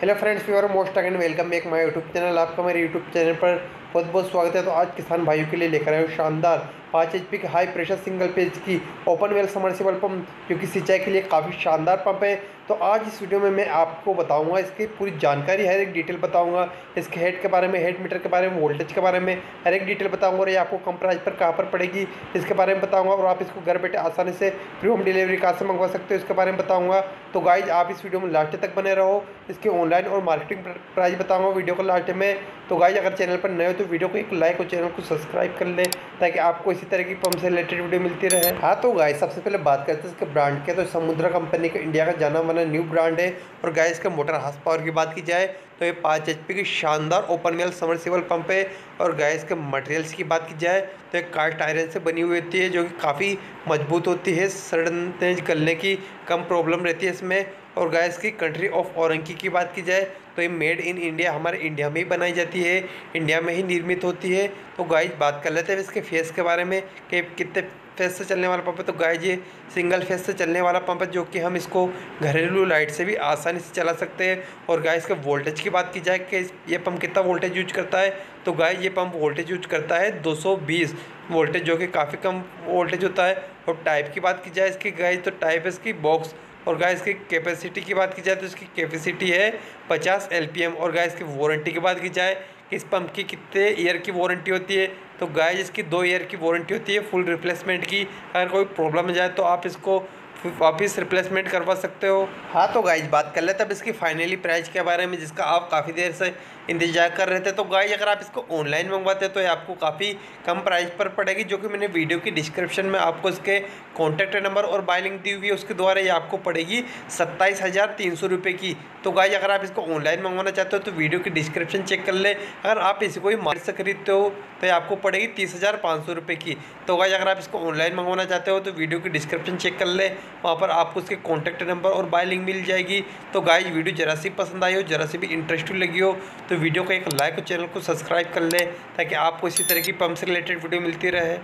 Hello friends you are most again welcome back my YouTube channel आपका मेरे YouTube channel पर बहुत बहुत स्वागत है। तो आज किसान भाइयों के लिए लेकर आए हूँ शानदार पाँच एच पी की हाई प्रेशर सिंगल पेज की ओपन वेल समर्सिबल पंप जो कि सिंचाई के लिए काफ़ी शानदार पंप है। तो आज इस वीडियो में मैं आपको बताऊँगा, इसकी पूरी जानकारी, हर एक डिटेल बताऊँगा। इसके हेड के बारे में हेड मीटर के बारे में वोल्टेज के बारे में, हर एक डिटेल बताऊँगा और ये आपको कम प्राइस पर कहाँ पर पड़ेगी, इसके बारे में बताऊँगा और आप इसको घर बैठे आसानी से फ्री होम डिलीवरी कहाँ से मंगवा सकते हो, इसके बारे में बताऊँगा। तो गाइज़ आप इस वीडियो में लास्ट तक बने रहो। इसके ऑनलाइन और मार्केटिंग प्राइस बताऊँगा वीडियो को लास्ट में। तो गाइज़ अगर चैनल पर नए तो वीडियो को एक लाइक और चैनल को सब्सक्राइब कर ले ताकि आपको इसी तरह की पंप से रिलेटेड वीडियो मिलती रहे। हाँ तो गाय सबसे पहले बात करते हैं इसके ब्रांड के। तो समुद्रा कंपनी का इंडिया का जाना माना न्यू ब्रांड है। और गाय इसके मोटर हाथ पावर की बात की जाए तो ये पाँच एच की शानदार ओपन वेल समरसिबल पंप है। और गैस के मटेरियल्स की बात की जाए तो एक कास्ट आयरन से बनी हुई होती है, जो कि काफ़ी मज़बूत होती है सड़ने गलने की कम प्रॉब्लम रहती है इसमें। और गैस की कंट्री ऑफ़ औरंकी की बात की जाए तो ये मेड इन इंडिया हमारे इंडिया में ही बनाई जाती है। इंडिया में ही निर्मित होती है। तो गाय बात कर लेते हैं इसके फेस के बारे में, कि कितने फेस से चलने वाला पंप है तो गाय ये सिंगल फेस से चलने वाला पंप है, जो कि हम इसको घरेलू लाइट से भी आसानी से चला सकते हैं। और गाय इसके वोल्टेज की बात की जाए कि ये पंप कितना वोल्टेज यूज़ करता है तो गाय ये पंप वोल्टेज यूज़ करता है 220 वोल्टेज जो कि काफ़ी कम वोल्टेज होता है। और टाइप की बात की जाए इसकी गाय तो टाइप है इसकी बॉक्स और गाय इसकी कैपेसिटी की बात की जाए तो इसकी कैपेसिटी है पचास एल और गाय इसकी वारंटी की बात की जाए कि इस पंप की कितने ईयर की वारंटी होती है। तो गाय इसकी दो ईयर की वारंटी होती है फुल रिप्लेसमेंट की। अगर कोई प्रॉब्लम जाए तो आप इसको वापस रिप्लेसमेंट करवा सकते हो। हाँ तो गाइज़ बात कर लेते अब इसकी फाइनली प्राइस के बारे में, जिसका आप काफ़ी देर से इंतज़ार कर रहे थे। तो गाइज़ अगर आप इसको ऑनलाइन मंगवाते हैं तो ये आपको काफ़ी कम प्राइस पर पड़ेगी, जो कि मैंने वीडियो की डिस्क्रिप्शन में आपको इसके कॉन्टैक्ट नंबर और बाय लिंक दी हुई है, उसके द्वारा ये आपको पड़ेगी सत्ताईस हज़ार तीन सौ रुपये की। तो गाइज़ अगर आप इसको ऑनलाइन मंगवाना चाहते हो तो वीडियो की डिस्क्रिप्शन चेक कर ले। अगर आप इसी को ही मार्केट से खरीदते हो तो ये आपको पड़ेगी तीस हज़ार पाँच सौ रुपये की। तो गाइज़ अगर आप इसको ऑनलाइन मंगवाना चाहते हो तो वीडियो की डिस्क्रिप्शन चेक कर ले। वहाँ पर आपको उसके कॉन्टैक्ट नंबर और बाय लिंक मिल जाएगी। तो गाइज़ वीडियो जरा सी पसंद आई हो, जरा सी भी इंटरेस्टिंग लगी हो तो वीडियो को एक लाइक और चैनल को सब्सक्राइब कर लें, ताकि आपको इसी तरह की पंप से रिलेटेड वीडियो मिलती रहे।